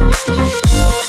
よし!